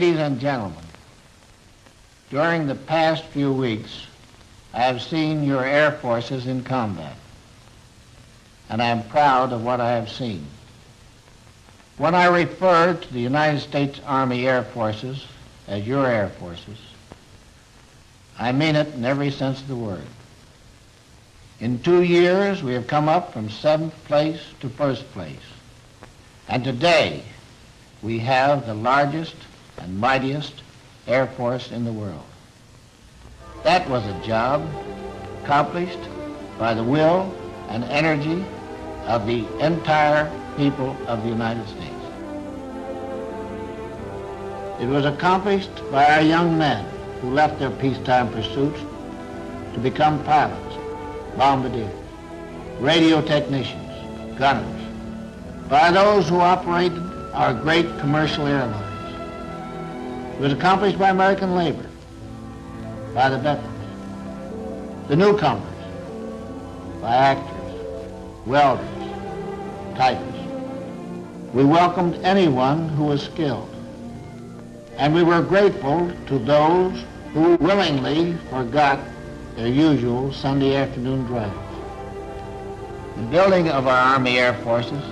Ladies and gentlemen, during the past few weeks, I have seen your air forces in combat, and I am proud of what I have seen. When I refer to the United States Army Air Forces as your air forces, I mean it in every sense of the word. In two years, we have come up from seventh place to first place. And today, we have the largest and mightiest air force in the world. That was a job accomplished by the will and energy of the entire people of the United States. It was accomplished by our young men who left their peacetime pursuits to become pilots, bombardiers, radio technicians, gunners, by those who operated our great commercial airlines. It was accomplished by American labor, by the veterans, the newcomers, by actors, welders, typists. We welcomed anyone who was skilled. And we were grateful to those who willingly forgot their usual Sunday afternoon drives. The building of our Army Air Forces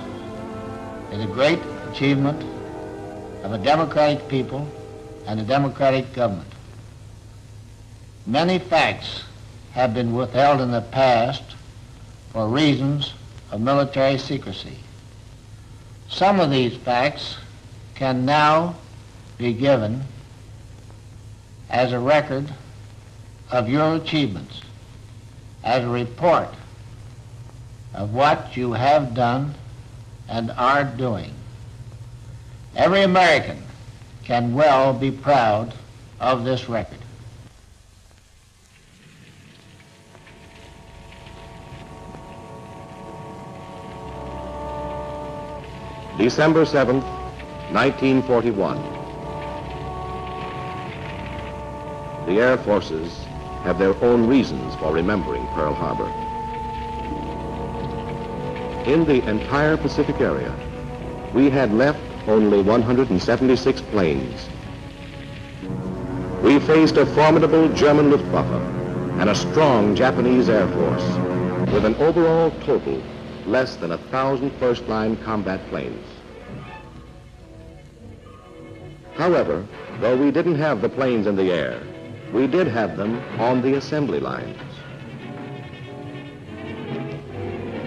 is a great achievement of a democratic people and a democratic government. Many facts have been withheld in the past for reasons of military secrecy. Some of these facts can now be given as a record of your achievements, as a report of what you have done and are doing. Every American can well be proud of this record. December 7th, 1941. The Air Forces have their own reasons for remembering Pearl Harbor. In the entire Pacific area, we had left only 176 planes. We faced a formidable German Luftwaffe and a strong Japanese Air Force with an overall total less than a thousand first-line combat planes. However, though we didn't have the planes in the air, we did have them on the assembly lines.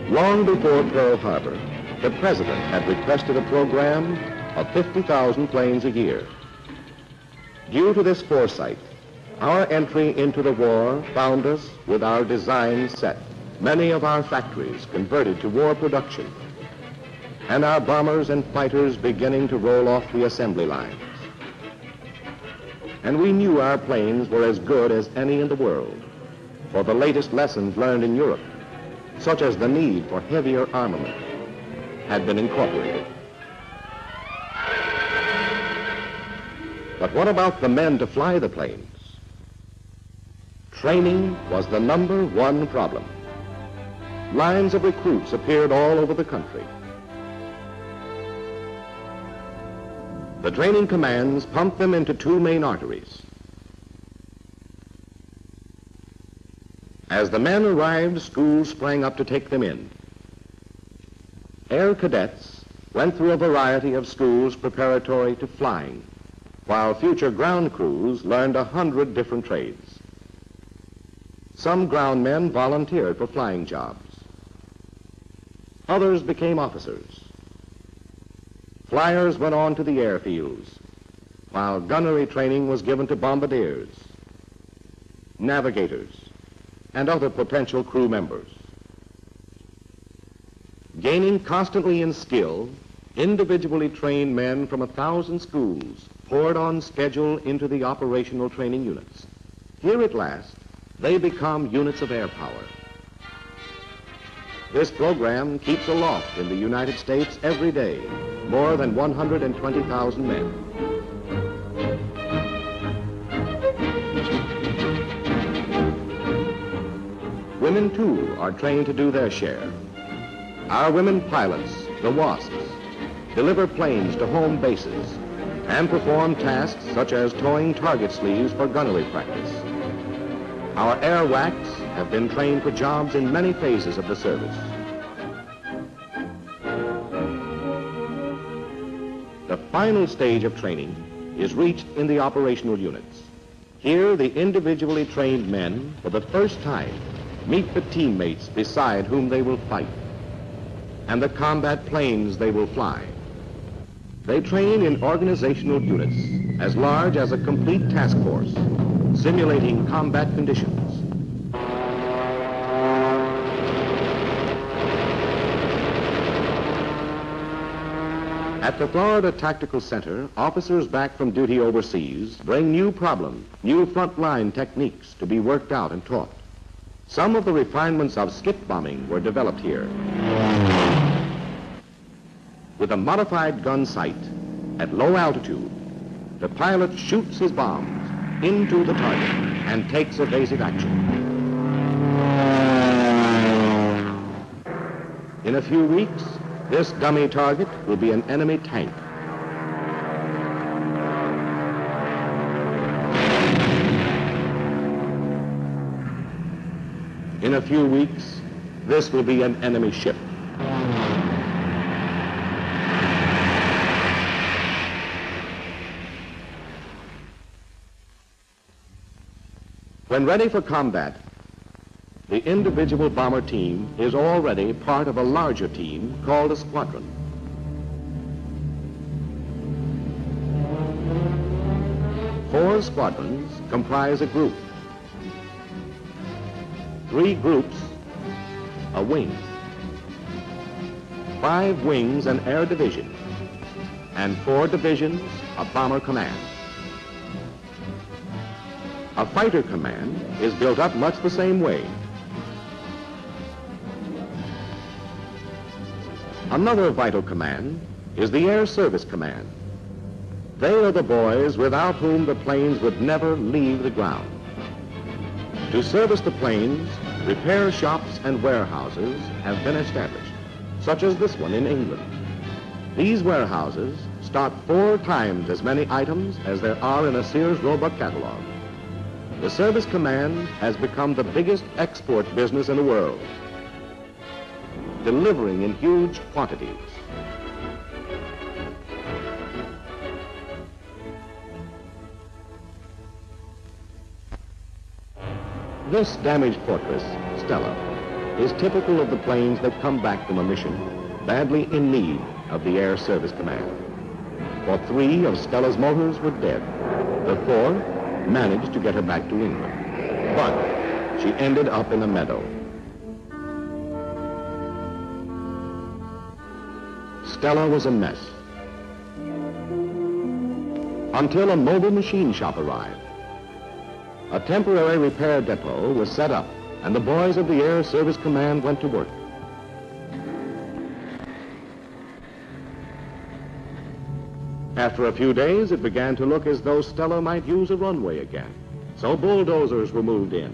Long before Pearl Harbor, the President had requested a program of 50,000 planes a year. Due to this foresight, our entry into the war found us with our designs set many of our factories converted to war production, and our bombers and fighters beginning to roll off the assembly lines. And we knew our planes were as good as any in the world, for the latest lessons learned in Europe, such as the need for heavier armament, had been incorporated. But what about the men to fly the planes? Training was the number one problem. Lines of recruits appeared all over the country. The training commands pumped them into two main arteries. As the men arrived, schools sprang up to take them in. Air cadets went through a variety of schools preparatory to flying, while future ground crews learned a hundred different trades. Some ground men volunteered for flying jobs. Others became officers. Flyers went on to the airfields, while gunnery training was given to bombardiers, navigators, and other potential crew members. Gaining constantly in skill, individually trained men from a thousand schools poured on schedule into the operational training units. Here at last, they become units of air power. This program keeps aloft in the United States every day more than 120,000 men. Women, too, are trained to do their share. Our women pilots, the WASPs, deliver planes to home bases, and perform tasks such as towing target sleeves for gunnery practice. Our air WACs have been trained for jobs in many phases of the service. The final stage of training is reached in the operational units. Here, the individually trained men, for the first time, meet the teammates beside whom they will fight and the combat planes they will fly. They train in organizational units as large as a complete task force, simulating combat conditions. At the Florida Tactical Center, officers back from duty overseas bring new problems, new frontline techniques to be worked out and taught. Some of the refinements of skip bombing were developed here. With a modified gun sight at low altitude, the pilot shoots his bombs into the target and takes evasive action. In a few weeks, this dummy target will be an enemy tank. In a few weeks, this will be an enemy ship. When ready for combat, the individual bomber team is already part of a larger team called a squadron. Four squadrons comprise a group. Three groups, a wing. Five wings, an air division. And four divisions, a bomber command. A fighter command is built up much the same way. Another vital command is the Air Service Command. They are the boys without whom the planes would never leave the ground. To service the planes, repair shops and warehouses have been established, such as this one in England. These warehouses stock four times as many items as there are in a Sears Roebuck catalog. The Service Command has become the biggest export business in the world, delivering in huge quantities. This damaged fortress, Stella, is typical of the planes that come back from a mission badly in need of the Air Service Command. For three of Stella's motors were dead. The fourth managed to get her back to England. But she ended up in a meadow. Stella was a mess. Until a mobile machine shop arrived. A temporary repair depot was set up, and the boys of the Air Service Command went to work. After a few days, it began to look as though Stella might use a runway again. So bulldozers were moved in.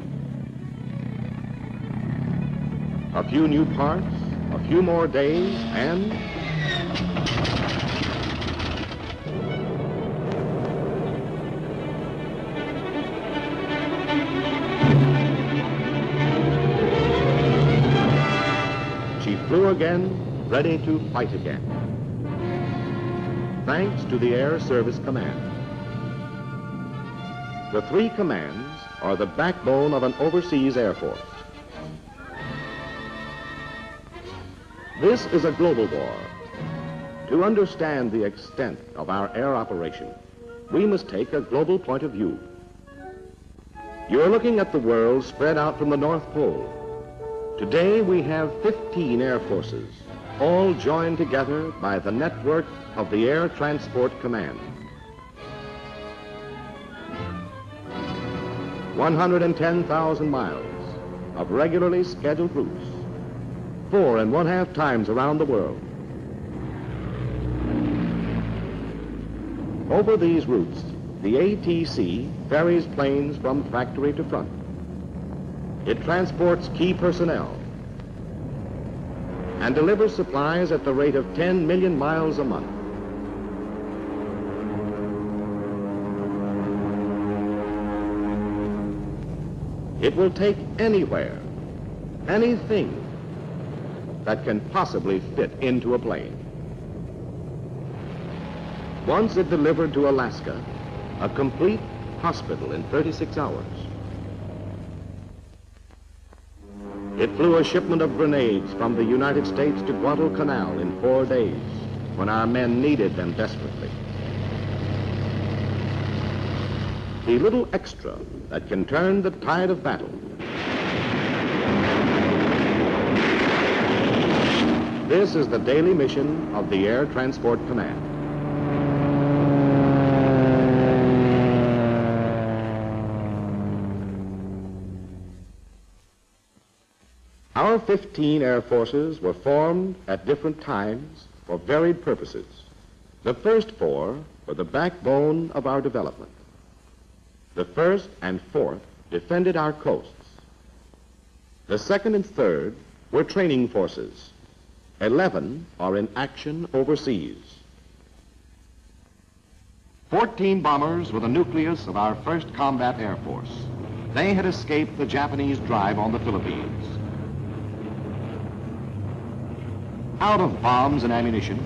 A few new parts, a few more days, and she flew again, ready to fight again. Thanks to the Air Service Command. The three commands are the backbone of an overseas air force. This is a global war. To understand the extent of our air operation, we must take a global point of view. You're looking at the world spread out from the North Pole. Today we have 15 air forces, all joined together by the network of the Air Transport Command. 110,000 miles of regularly scheduled routes, four and one half times around the world. Over these routes, the ATC ferries planes from factory to front. It transports key personnel and delivers supplies at the rate of 10 million miles a month. It will take anywhere, anything that can possibly fit into a plane. Once it delivered to Alaska, a complete hospital in 36 hours. It flew a shipment of grenades from the United States to Guadalcanal in four days when our men needed them desperately. The little extra that can turn the tide of battle. This is the daily mission of the Air Transport Command. Our 15 air forces were formed at different times for varied purposes. The first four were the backbone of our development. The first and fourth defended our coasts. The second and third were training forces. Eleven are in action overseas. Fourteen bombers were the nucleus of our first combat air force. They had escaped the Japanese drive on the Philippines. Out of bombs and ammunition,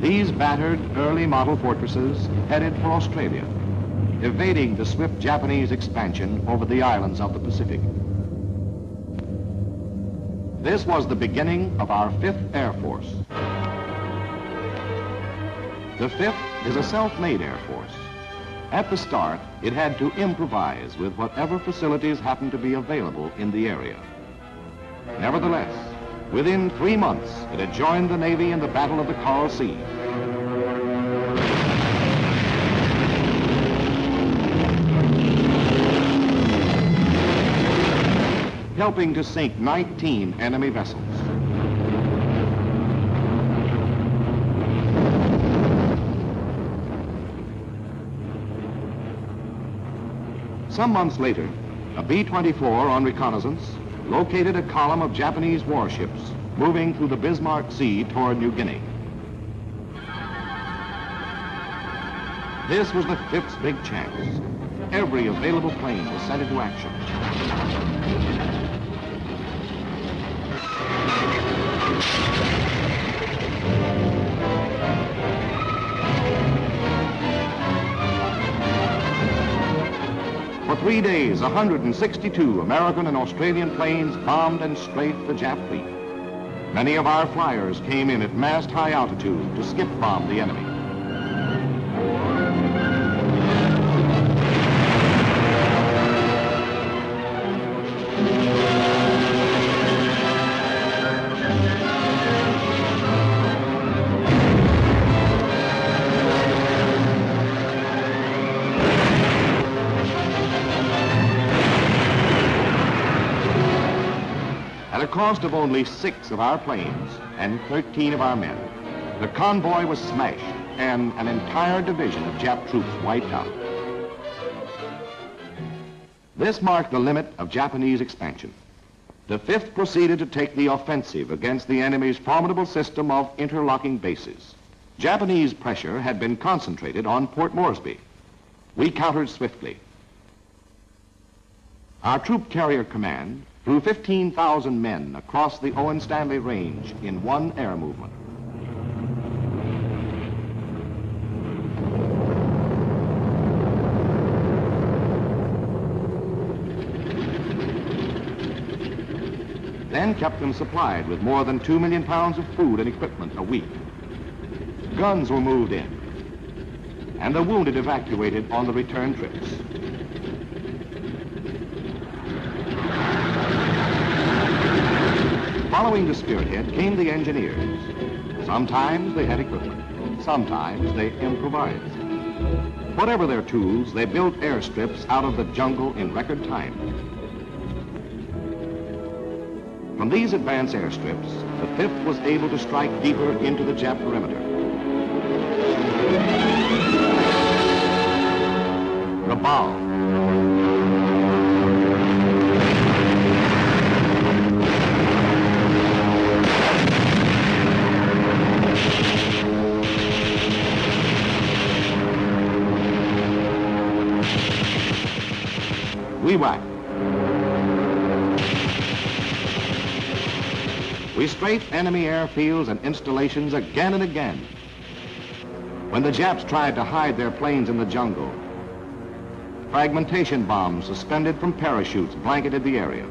these battered early model fortresses headed for Australia, evading the swift Japanese expansion over the islands of the Pacific. This was the beginning of our 5th Air Force. The 5th is a self-made Air Force. At the start, it had to improvise with whatever facilities happened to be available in the area. Nevertheless, Within three months, it had joined the Navy in the Battle of the Coral Sea. helping to sink 19 enemy vessels. Some months later, a B-24 on reconnaissance located a column of Japanese warships moving through the Bismarck Sea toward New Guinea. This was the fifth big chance. Every available plane was sent into action. Three days, 162 American and Australian planes bombed and strafed the Jap fleet. Many of our flyers came in at mast high altitude to skip bomb the enemy. A cost of only six of our planes and 13 of our men, the convoy was smashed and an entire division of Jap troops wiped out. This marked the limit of Japanese expansion. The 5th proceeded to take the offensive against the enemy's formidable system of interlocking bases. Japanese pressure had been concentrated on Port Moresby. We countered swiftly. Our troop carrier command flew 15,000 men across the Owen Stanley Range in one air movement. Then kept them supplied with more than two million pounds of food and equipment a week. Guns were moved in, and the wounded evacuated on the return trips. Following the spearhead came the engineers. Sometimes they had equipment. Sometimes they improvised. Whatever their tools, they built airstrips out of the jungle in record time. From these advance airstrips, the 5th was able to strike deeper into the Jap perimeter. Rabaul, We strafe enemy airfields and installations again and again. When the Japs tried to hide their planes in the jungle, fragmentation bombs suspended from parachutes blanketed the area.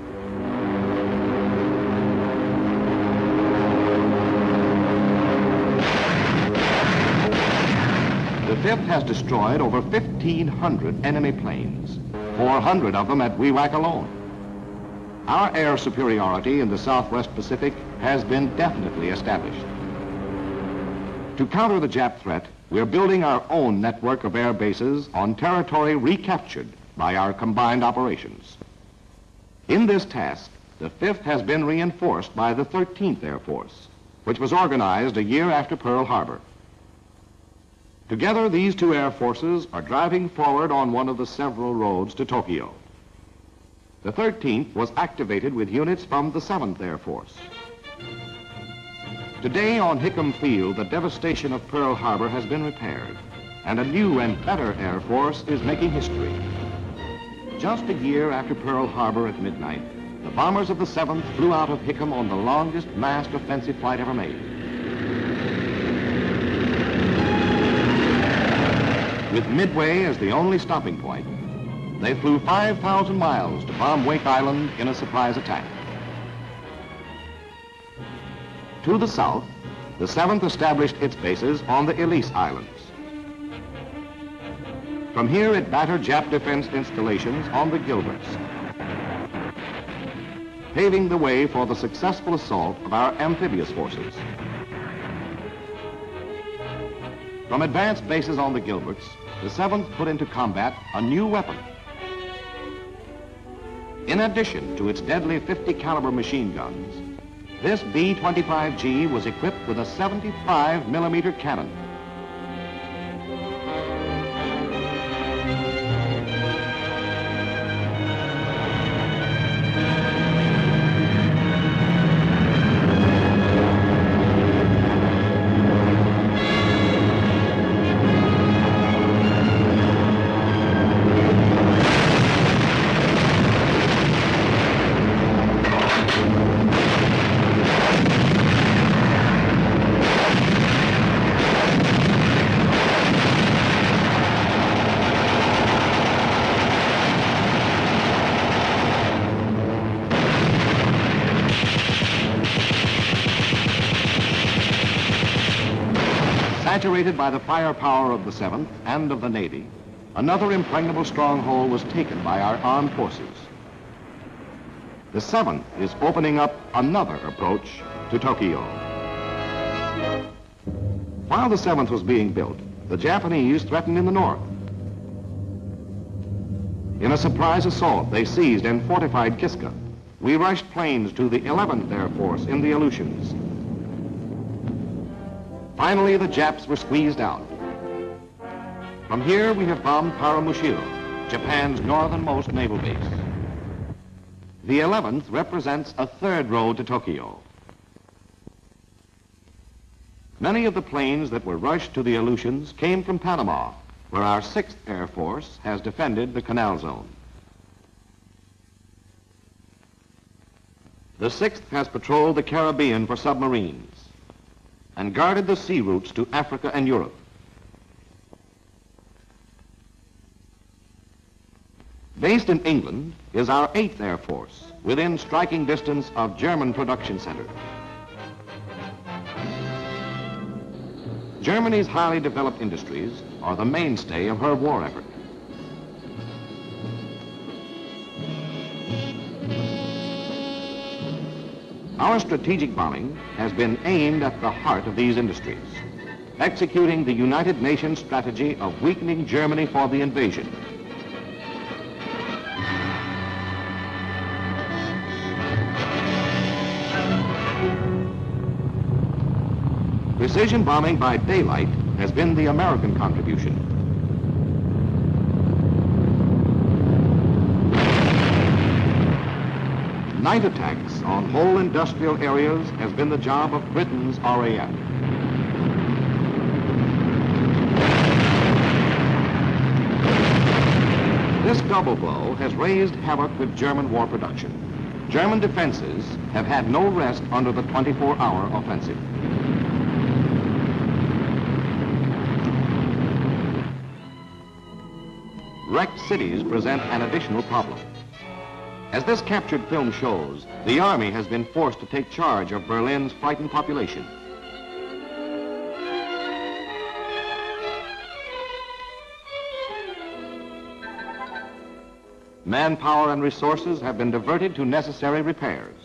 The 5th has destroyed over 1,500 enemy planes, 400 of them at Wewak alone. Our air superiority in the Southwest Pacific has been definitely established. To counter the Jap threat, we're building our own network of air bases on territory recaptured by our combined operations. In this task, the 5th has been reinforced by the 13th Air Force, which was organized a year after Pearl Harbor. Together, these two air forces are driving forward on one of the several roads to Tokyo. The 13th was activated with units from the 7th Air Force. Today on Hickam Field, the devastation of Pearl Harbor has been repaired, and a new and better Air Force is making history. Just a year after Pearl Harbor at midnight, the bombers of the 7th flew out of Hickam on the longest massed offensive flight ever made. With Midway as the only stopping point, they flew 5,000 miles to bomb Wake Island in a surprise attack. To the south, the 7th established its bases on the Ellice Islands. From here, it battered Jap defense installations on the Gilberts, paving the way for the successful assault of our amphibious forces. From advanced bases on the Gilberts, the 7th put into combat a new weapon. In addition to its deadly 50 caliber machine guns, this B-25G was equipped with a 75 millimeter cannon. Saturated by the firepower of the 7th and of the Navy, another impregnable stronghold was taken by our armed forces. The 7th is opening up another approach to Tokyo. While the 7th was being built, the Japanese threatened in the north. In a surprise assault, they seized and fortified Kiska. We rushed planes to the 11th Air Force in the Aleutians. Finally, the Japs were squeezed out. From here, we have bombed Paramushiro, Japan's northernmost naval base. The 11th represents a third road to Tokyo. Many of the planes that were rushed to the Aleutians came from Panama, where our 6th Air Force has defended the Canal Zone. The 6th has patrolled the Caribbean for submarines and guarded the sea routes to Africa and Europe. Based in England is our 8th Air Force, within striking distance of German production centers. Germany's highly developed industries are the mainstay of her war effort. Our strategic bombing has been aimed at the heart of these industries, executing the United Nations strategy of weakening Germany for the invasion. Precision bombing by daylight has been the American contribution. Night attacks on whole industrial areas has been the job of Britain's RAF. This double blow has raised havoc with German war production. German defenses have had no rest under the 24-hour offensive. Wrecked cities present an additional problem. As this captured film shows, the Army has been forced to take charge of Berlin's frightened population. Manpower and resources have been diverted to necessary repairs.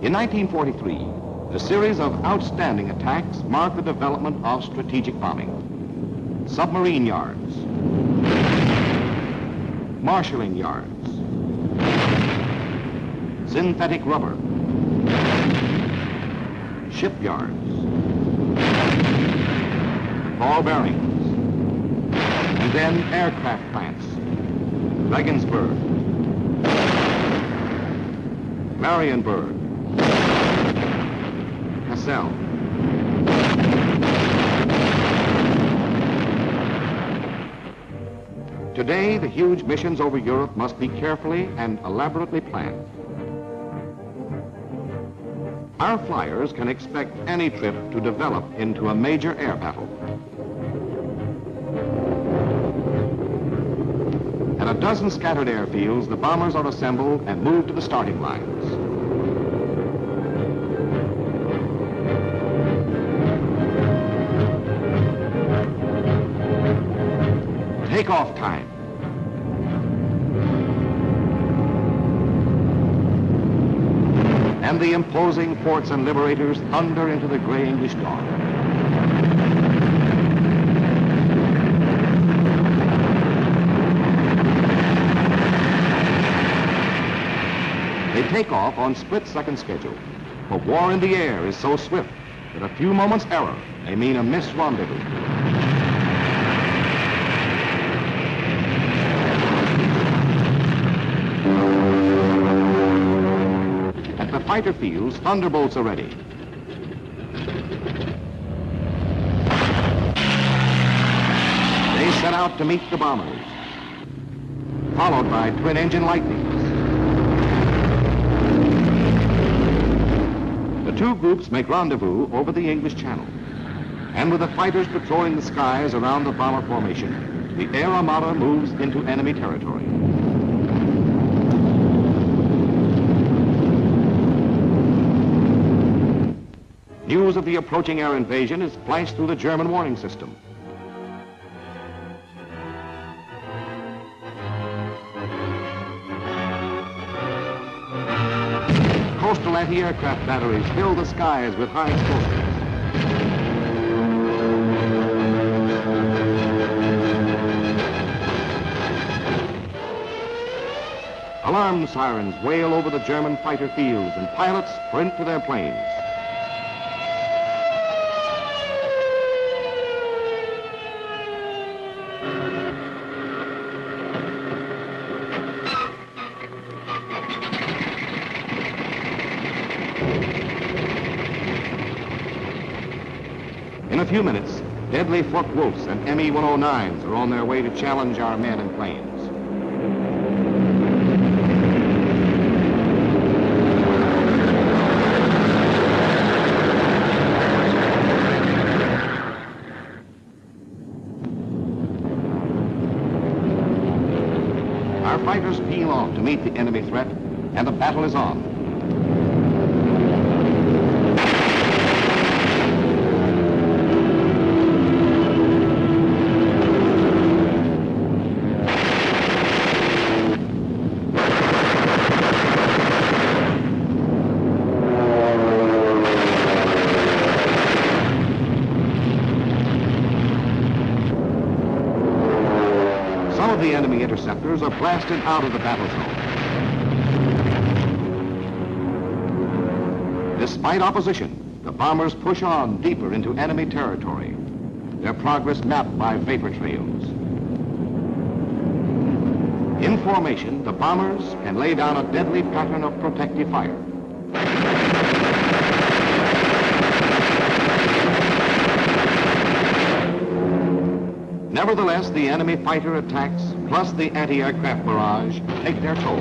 In 1943, a series of outstanding attacks marked the development of strategic bombing. Submarine yards, marshalling yards, synthetic rubber, shipyards, ball bearings, and then aircraft plants. Regensburg, Marienburg, Cassel. Today, the huge missions over Europe must be carefully and elaborately planned. Our flyers can expect any trip to develop into a major air battle. At a dozen scattered airfields, the bombers are assembled and moved to the starting lines. Takeoff time. And the imposing forts and liberators thunder into the gray English dawn. They take off on split-second schedule. But war in the air is so swift that a few moments' error may mean a missed rendezvous. Fighter fields, thunderbolts are ready. They set out to meet the bombers, followed by twin-engine lightnings. The two groups make rendezvous over the English Channel. And with the fighters patrolling the skies around the bomber formation, the Air Armada moves into enemy territory. News of the approaching air invasion is flashed through the German warning system. Coastal anti-aircraft batteries fill the skies with high explosives. Alarm sirens wail over the German fighter fields and pilots sprint to their planes. In a few minutes, deadly Focke-Wulfs and ME-109s are on their way to challenge our men and planes. Our fighters peel off to meet the enemy threat, and the battle is on. Some of the enemy out of the battle zone. Despite opposition, the bombers push on deeper into enemy territory, their progress mapped by vapor trails. In formation, the bombers can lay down a deadly pattern of protective fire. Nevertheless, the enemy fighter attacks plus the anti-aircraft barrage take their toll.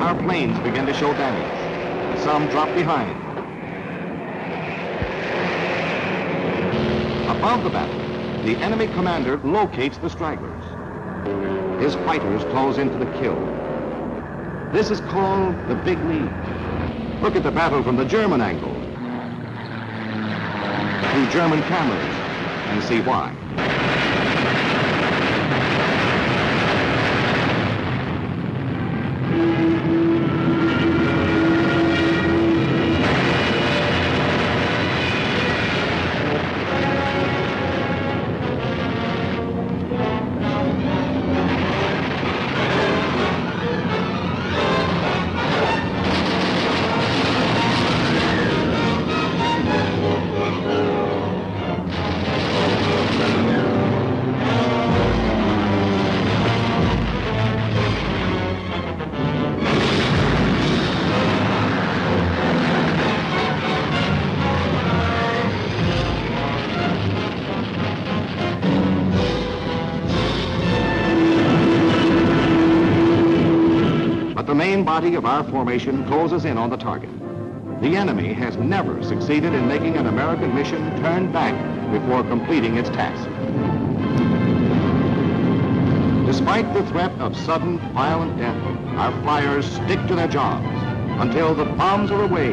Our planes begin to show damage. Some drop behind. Above the battle, the enemy commander locates the stragglers. His fighters close into the kill. This is called the big lead. Look at the battle from the German angle. Through German cameras and see why. Main body of our formation closes in on the target. The enemy has never succeeded in making an American mission turn back before completing its task. Despite the threat of sudden, violent death, our flyers stick to their jobs until the bombs are away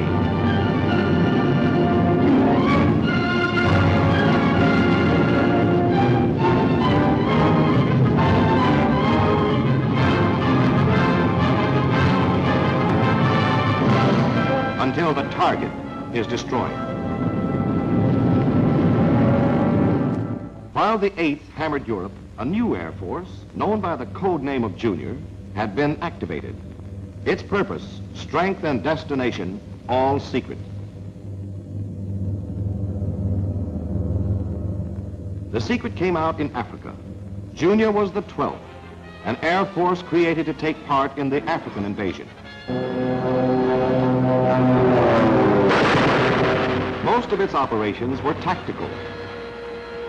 target is destroyed. While the 8th hammered Europe, a new Air Force, known by the code name of Junior, had been activated. Its purpose, strength and destination, all secret. The secret came out in Africa. Junior was the 12th, an air force created to take part in the African invasion. Most of its operations were tactical.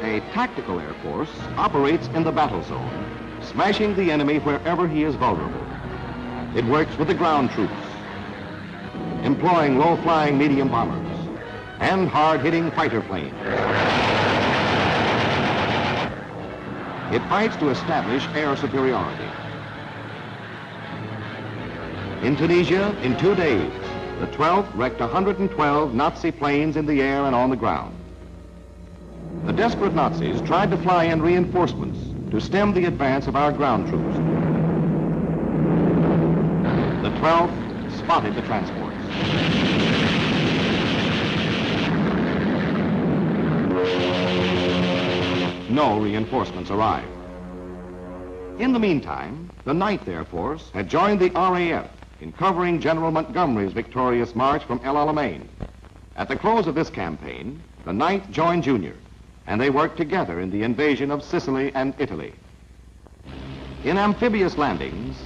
A tactical air force operates in the battle zone, smashing the enemy wherever he is vulnerable. It works with the ground troops, employing low-flying medium bombers and hard-hitting fighter planes. It fights to establish air superiority. In Tunisia, in two days, the 12th wrecked 112 Nazi planes in the air and on the ground. The desperate Nazis tried to fly in reinforcements to stem the advance of our ground troops. The 12th spotted the transports. No reinforcements arrived. In the meantime, the 9th Air Force had joined the RAF in covering General Montgomery's victorious march from El Alamein. At the close of this campaign, the 9th joined Junior, and they worked together in the invasion of Sicily and Italy. In amphibious landings,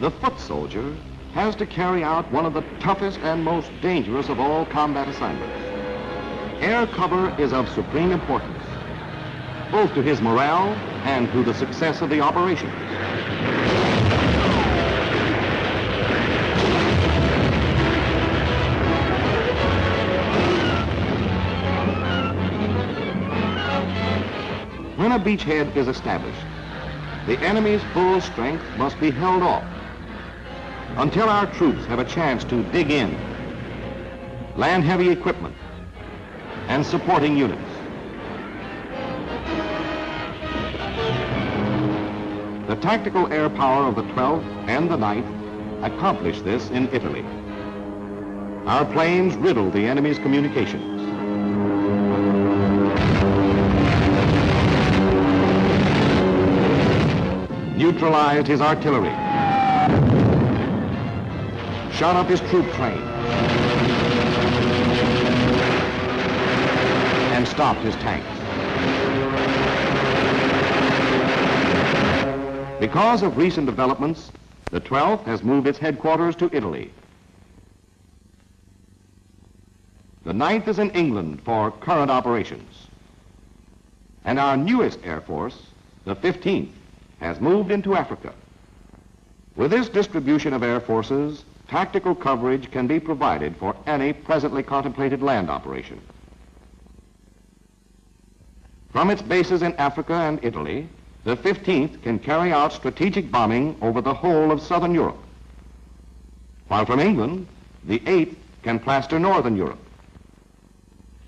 the foot soldier has to carry out one of the toughest and most dangerous of all combat assignments. Air cover is of supreme importance, both to his morale and to the success of the operations. When a beachhead is established, the enemy's full strength must be held off until our troops have a chance to dig in, land heavy equipment, and supporting units. The tactical air power of the 12th and the 9th accomplished this in Italy. Our planes riddled the enemy's communications. Neutralized his artillery. Shot up his troop train. And stopped his tanks. Because of recent developments, the 12th has moved its headquarters to Italy. The 9th is in England for current operations. And our newest Air Force the 15th, has moved into Africa. With this distribution of air forces, tactical coverage can be provided for any presently contemplated land operation. From its bases in Africa and Italy, the 15th can carry out strategic bombing over the whole of southern Europe. While from England, the 8th can plaster northern Europe.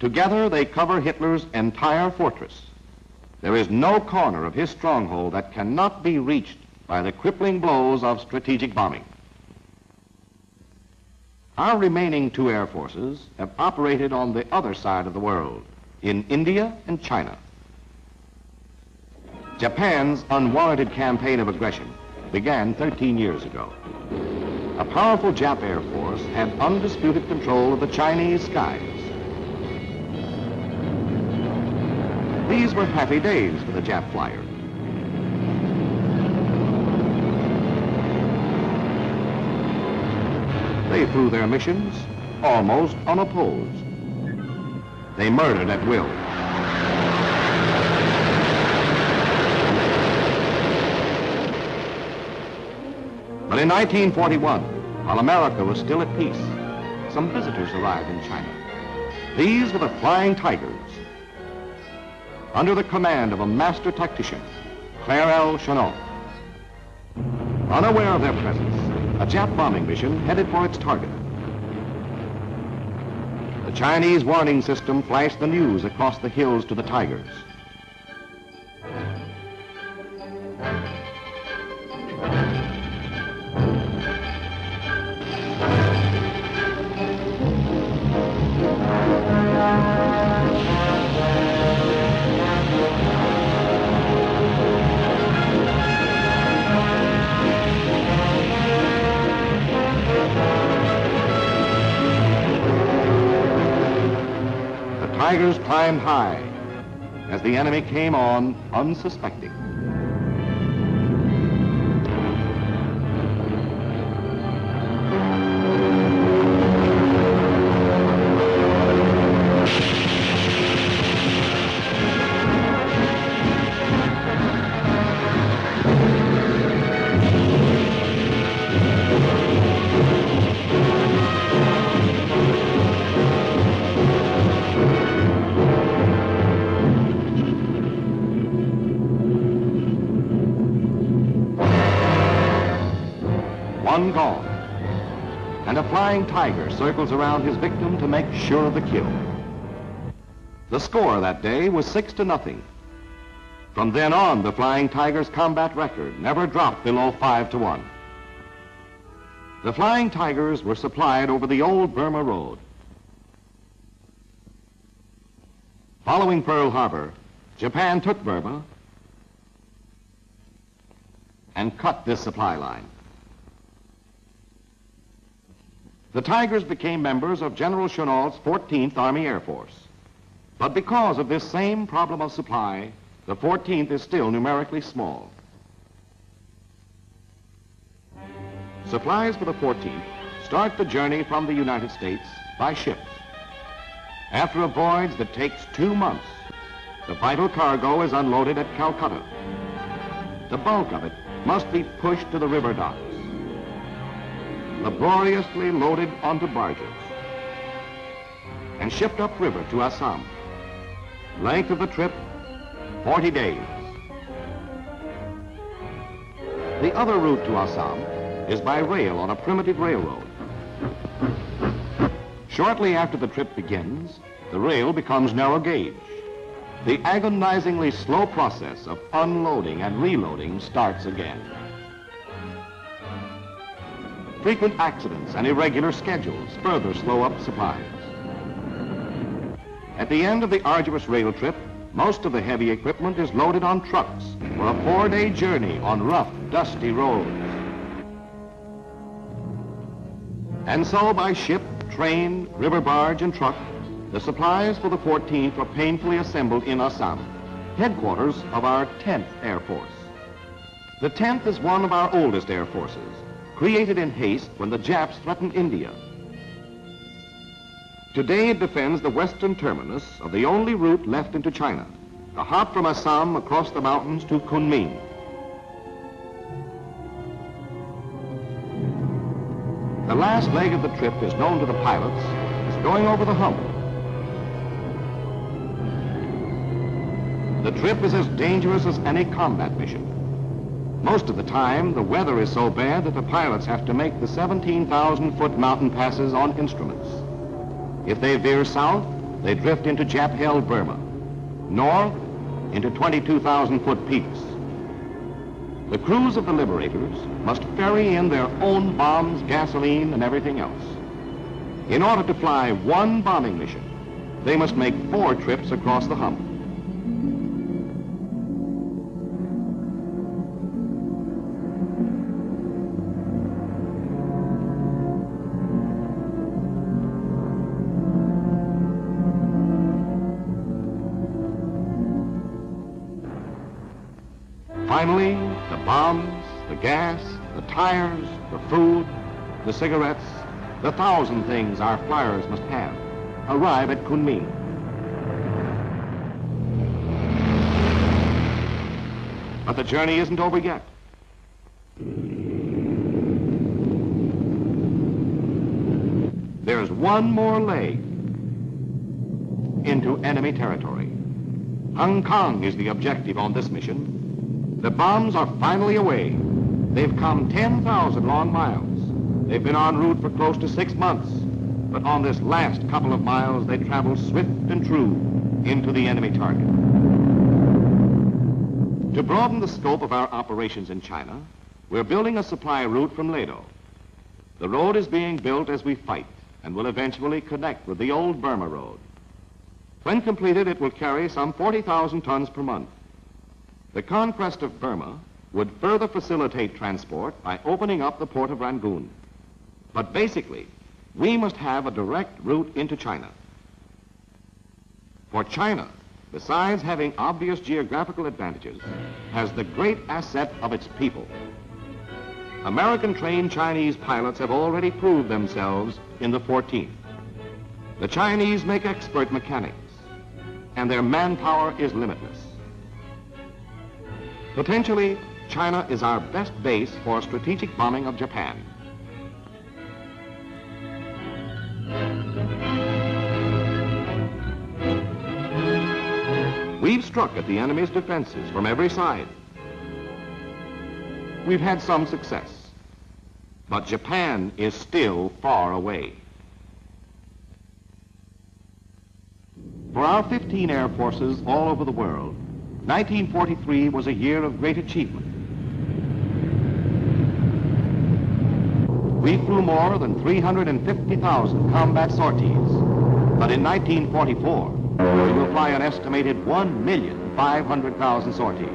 Together, they cover Hitler's entire fortress. There is no corner of his stronghold that cannot be reached by the crippling blows of strategic bombing. Our remaining two air forces have operated on the other side of the world, in India and China. Japan's unwarranted campaign of aggression began 13 years ago. A powerful Jap Air Force had undisputed control of the Chinese skies. These were happy days for the Jap flyer. They flew their missions almost unopposed. They murdered at will. But in 1941, while America was still at peace, some visitors arrived in China. These were the Flying Tigers, under the command of a master tactician, Claire L. Chennault. Unaware of their presence, a Jap bombing mission headed for its target. The Chinese warning system flashed the news across the hills to the. Tigers the enemy came on unsuspecting. One gone. And a flying tiger circles around his victim to make sure of the kill. The score that day was six to nothing. From then on, the Flying Tiger's combat record never dropped below five to one. The Flying Tigers were supplied over the old Burma Road. Following Pearl Harbor, Japan took Burma and cut this supply line. The Tigers became members of General Chennault's 14th Army Air Force. But because of this same problem of supply, the 14th is still numerically small. Supplies for the 14th start the journey from the United States by ship. After a voyage that takes two months, the vital cargo is unloaded at Calcutta. The bulk of it must be pushed to the river docks, laboriously loaded onto barges, and shipped upriver to Assam. Length of the trip, 40 days. The other route to Assam is by rail on a primitive railroad. Shortly after the trip begins, the rail becomes narrow gauge. The agonizingly slow process of unloading and reloading starts again. Frequent accidents and irregular schedules further slow up supplies. At the end of the arduous rail trip, most of the heavy equipment is loaded on trucks for a four-day journey on rough, dusty roads. And so by ship, train, river barge, and truck, the supplies for the 14th were painfully assembled in Assam, headquarters of our 10th Air Force. The 10th is one of our oldest air forces, created in haste when the Japs threatened India. Today it defends the western terminus of the only route left into China, the hop from Assam across the mountains to Kunming. The last leg of the trip is known to the pilots as going over the hump. The trip is as dangerous as any combat mission. Most of the time, the weather is so bad that the pilots have to make the 17,000-foot mountain passes on instruments. If they veer south, they drift into Jap-held Burma. North, into 22,000-foot peaks. The crews of the Liberators must ferry in their own bombs, gasoline, and everything else. In order to fly one bombing mission, they must make four trips across the hump. Bombs, the gas, the tires, the food, the cigarettes, the thousand things our flyers must have arrive at Kunming. But the journey isn't over yet. There's one more leg into enemy territory. Hong Kong is the objective on this mission. The bombs are finally away. They've come 10,000 long miles. They've been en route for close to six months. But on this last couple of miles, they travel swift and true into the enemy target. To broaden the scope of our operations in China, we're building a supply route from Ledo. The road is being built as we fight and will eventually connect with the old Burma Road. When completed, it will carry some 40,000 tons per month. The conquest of Burma would further facilitate transport by opening up the port of Rangoon. But basically, we must have a direct route into China. For China, besides having obvious geographical advantages, has the great asset of its people. American-trained Chinese pilots have already proved themselves in the 14th. The Chinese make expert mechanics, and their manpower is limitless. Potentially, China is our best base for strategic bombing of Japan. We've struck at the enemy's defenses from every side. We've had some success, but Japan is still far away. For our 15 air forces all over the world, 1943 was a year of great achievement. We flew more than 350,000 combat sorties, but in 1944, we will fly an estimated 1,500,000 sorties.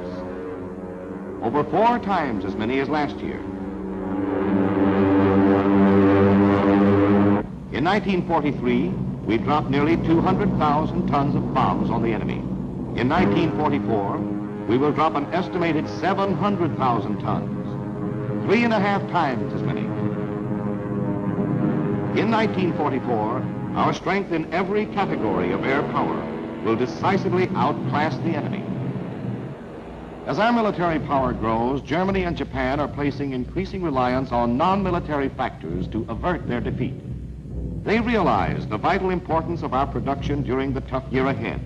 Over four times as many as last year. In 1943, we dropped nearly 200,000 tons of bombs on the enemy. In 1944, we will drop an estimated 700,000 tons, three and a half times as many. In 1944, our strength in every category of air power will decisively outclass the enemy. As our military power grows, Germany and Japan are placing increasing reliance on non-military factors to avert their defeat. They realize the vital importance of our production during the tough year ahead.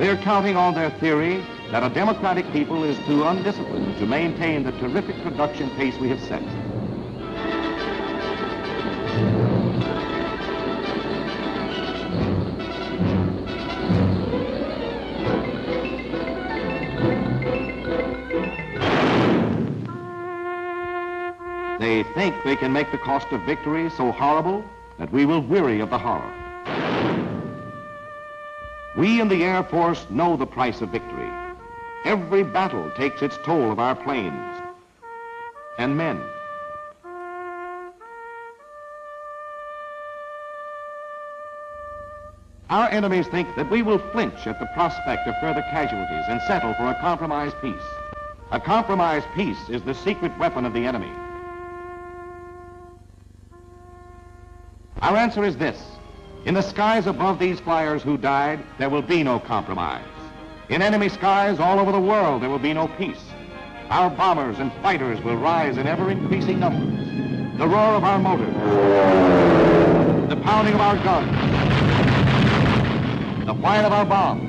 They're counting on their theory that a democratic people is too undisciplined to maintain the terrific production pace we have set. They think they can make the cost of victory so horrible that we will weary of the horror. We in the Air Force know the price of victory. Every battle takes its toll of our planes and men. Our enemies think that we will flinch at the prospect of further casualties and settle for a compromise peace. A compromise peace is the secret weapon of the enemy. Our answer is this. In the skies above these flyers who died, there will be no compromise. In enemy skies all over the world, there will be no peace. Our bombers and fighters will rise in ever-increasing numbers. The roar of our motors, the pounding of our guns, the whine of our bombs.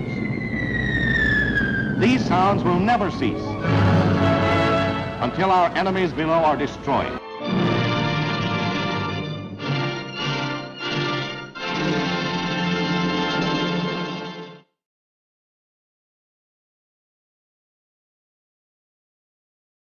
These sounds will never cease until our enemies below are destroyed.